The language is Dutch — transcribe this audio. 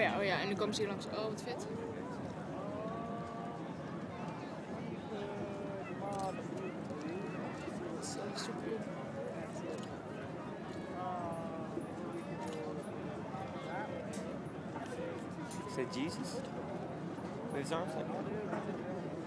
Oh ja, oh ja, en nu komen ze hier langs. Oh, wat vet. Dat is echt cool. Is that Jesus? With his arms like that?